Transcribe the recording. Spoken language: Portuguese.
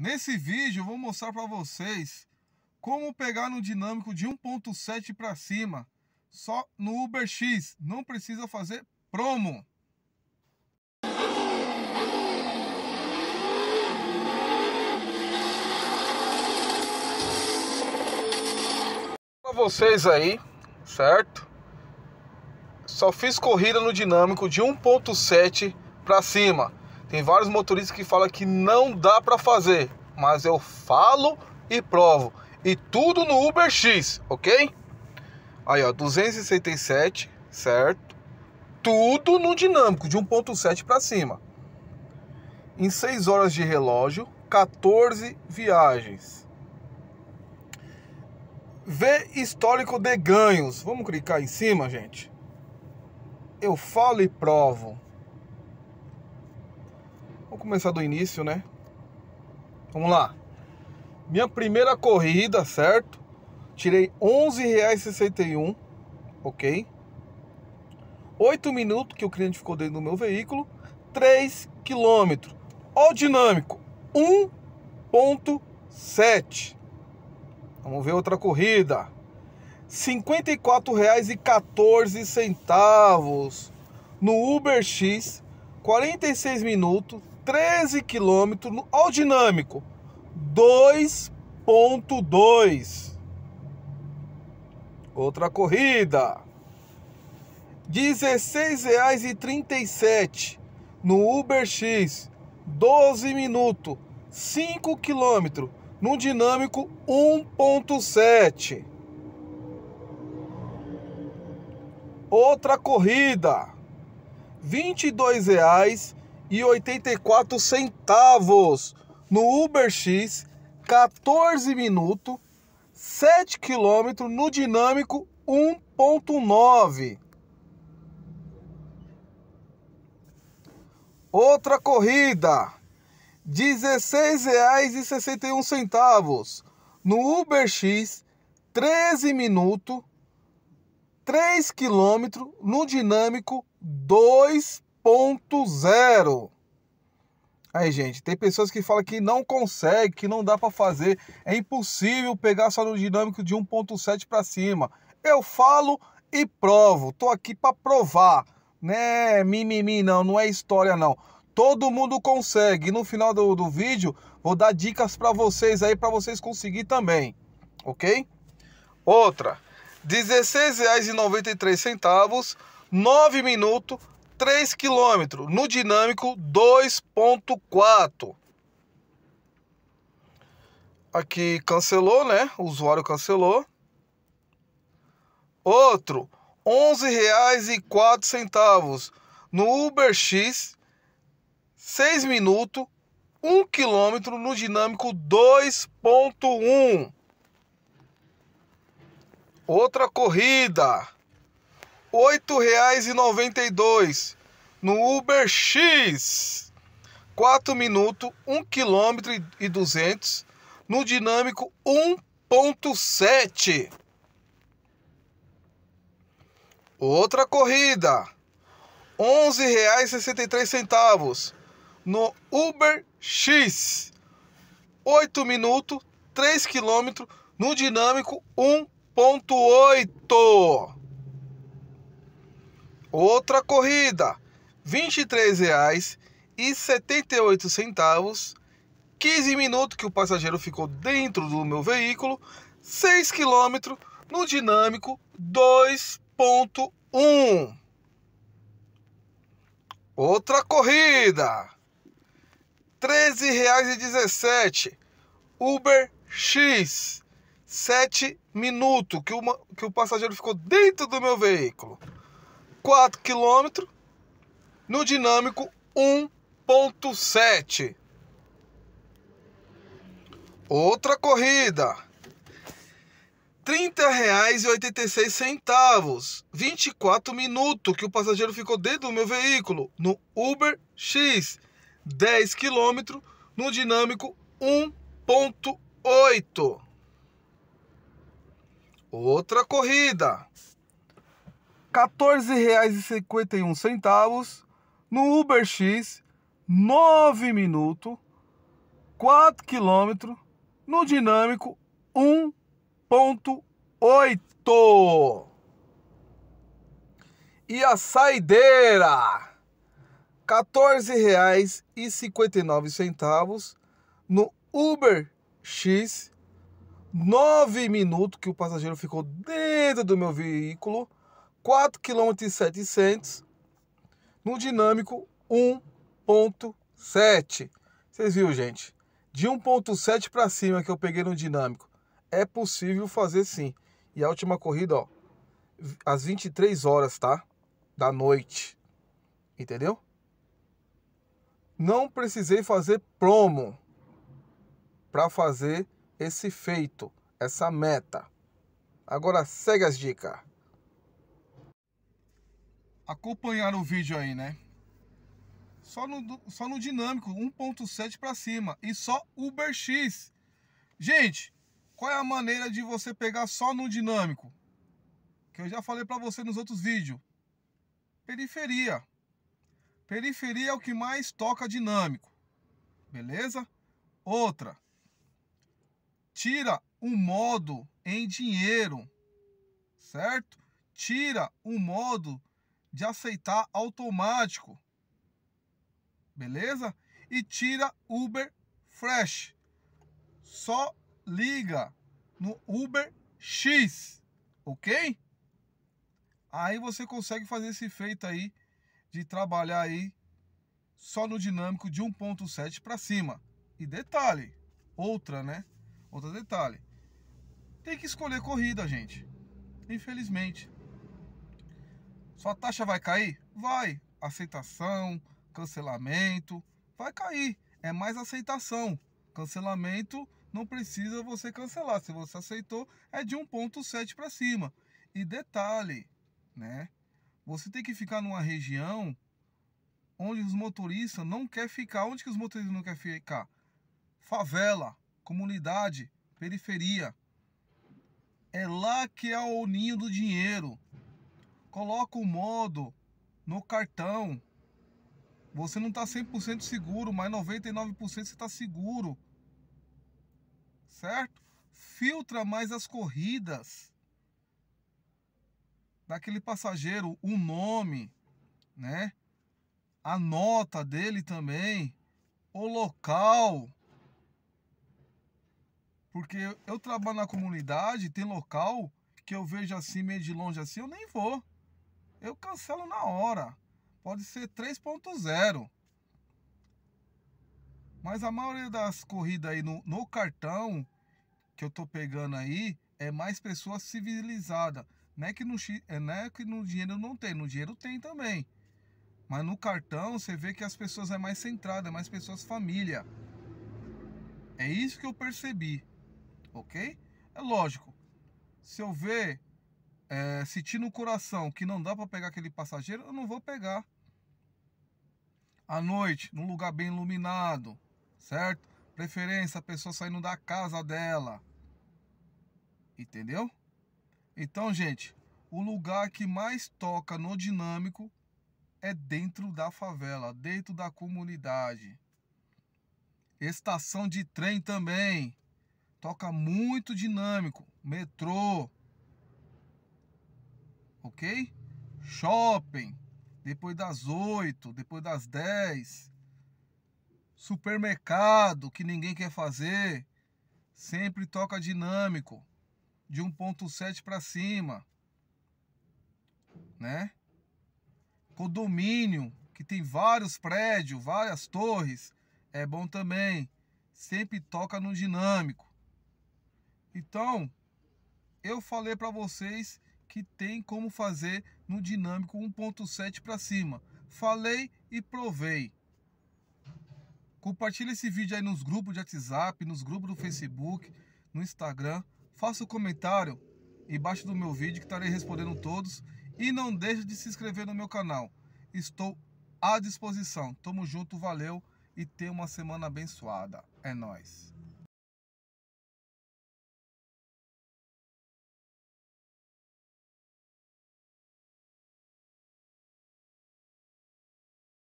Nesse vídeo eu vou mostrar para vocês como pegar no dinâmico de 1.7 para cima, só no Uber X, não precisa fazer promo. Para vocês aí, certo? Só fiz corrida no dinâmico de 1.7 para cima. Tem vários motoristas que falam que não dá para fazer, mas eu falo e provo. E tudo no Uber X, ok? Aí, ó, 267, certo? Tudo no dinâmico, de 1.7 para cima. Em 6 horas de relógio, 14 viagens. Vê histórico de ganhos. Vamos clicar em cima, gente. Eu falo e provo. Vamos começar do início, né? Vamos lá. Minha primeira corrida, certo? Tirei R$11,61, ok? 8 minutos que o cliente ficou dentro do meu veículo, 3 quilômetros. Ó dinâmico, 1.7. Vamos ver outra corrida. R$ 54,14 no Uber X, 46 minutos, 13 quilômetros ao dinâmico 2.2 outra corrida. R$ 16,37 no Uber X. 12 minutos. 5 quilômetros no dinâmico 1.7 outra corrida. R$ 22,00 e 84 centavos no Uber X, 14 minutos, 7 km no dinâmico 1.9. Outra corrida, R$ 16,61 no Uber X, 13 minutos, 3 km no dinâmico 2 1.0. Aí, gente, tem pessoas que falam que não consegue, que não dá para fazer, é impossível pegar só no dinâmico de 1.7 para cima. Eu falo e provo. Tô aqui para provar, né? Mimimi não, não é história não. Todo mundo consegue. No final do, do vídeo vou dar dicas para vocês aí para vocês conseguir também, OK? Outra, R$ 16,93, 9 minutos 3 km, no dinâmico 2.4. Aqui cancelou, né? O usuário cancelou. Outro, R$ 11,04 no Uber X, 6 minutos, 1 km no dinâmico 2.1. Outra corrida, R$ 8,92 no Uber X. 4 minutos, 1 km e 200 no dinâmico 1.7. Outra corrida, R$ 11,63 no Uber X. 8 minutos, 3 km no dinâmico 1.8. Outra corrida, R$ 23,78, 15 minutos que o passageiro ficou dentro do meu veículo, 6 km no dinâmico 2.1. Outra corrida, R$ 13,17, Uber X, 7 minutos que, que o passageiro ficou dentro do meu veículo. 4 km no dinâmico 1.7. Outra corrida. R$ 30,86, 24 minutos que o passageiro ficou dentro do meu veículo no Uber X, 10 km no dinâmico 1.8. Outra corrida. R$ 14,51 no Uber X, 9 minutos, 4 km, no dinâmico 1.8. E a saideira R$ 14,59 no Uber X. 9 minutos que o passageiro ficou dentro do meu veículo. 4 km 700 no dinâmico 1.7. Vocês viram, gente? De 1.7 para cima que eu peguei no dinâmico. É possível fazer sim. E a última corrida, ó, às 23 horas, tá? Da noite. Entendeu? Não precisei fazer promo para fazer esse feito, essa meta. Agora segue as dicas. Acompanharam o vídeo aí, né? Só no, só no dinâmico, 1.7 para cima e só Uber X. Gente, qual é a maneira de você pegar só no dinâmico? Que eu já falei para você nos outros vídeos. Periferia. Periferia é o que mais toca dinâmico. Beleza? Outra. Tira o modo em dinheiro. Certo? Tira o modo de aceitar automático. Beleza? E tira Uber Fresh. Só liga no Uber X, ok? Aí você consegue fazer esse feito aí de trabalhar aí só no dinâmico de 1.7 para cima. E detalhe, outra, né? Outro detalhe. Tem que escolher corrida, gente. Infelizmente. Sua taxa vai cair? Vai. Aceitação, cancelamento, vai cair. É mais aceitação. Cancelamento não precisa você cancelar. Se você aceitou, é de 1.7 para cima. E detalhe, né? Você tem que ficar numa região onde os motoristas não querem ficar. Onde que os motoristas não querem ficar? Favela, comunidade, periferia. É lá que é o ninho do dinheiro. Coloca o modo no cartão. Você não está 100% seguro, mas 99% você está seguro. Certo? Filtra mais as corridas daquele passageiro o nome, né? A nota dele também, o local. Porque eu trabalho na comunidade, tem local que eu vejo assim meio de longe assim, eu nem vou. Eu cancelo na hora. Pode ser 3.0. Mas a maioria das corridas aí no, no cartão que eu tô pegando aí é mais pessoa civilizada. Não é que no, é, não é que no dinheiro não tem, no dinheiro tem também. Mas no cartão você vê que as pessoas é mais centrada, é mais pessoas família. É isso que eu percebi, ok? É lógico. Se eu ver é, sentir no coração que não dá para pegar aquele passageiro, eu não vou pegar. À noite, num lugar bem iluminado, certo? Preferência a pessoa saindo da casa dela. Entendeu? Então, gente, o lugar que mais toca no dinâmico é dentro da favela, dentro da comunidade. Estação de trem também. Toca muito dinâmico. Metrô. Ok? Shopping. Depois das 8, depois das 10. Supermercado que ninguém quer fazer. Sempre toca dinâmico de 1.7 para cima, né? Condomínio que tem vários prédios, várias torres, é bom também. Sempre toca no dinâmico. Então, eu falei para vocês que tem como fazer no dinâmico 1.7 para cima. Falei e provei. Compartilhe esse vídeo aí nos grupos de WhatsApp, nos grupos do Facebook, no Instagram. Faça o um comentário embaixo do meu vídeo que estarei respondendo todos. E não deixe de se inscrever no meu canal. Estou à disposição. Tamo junto, valeu e tenha uma semana abençoada. É nós.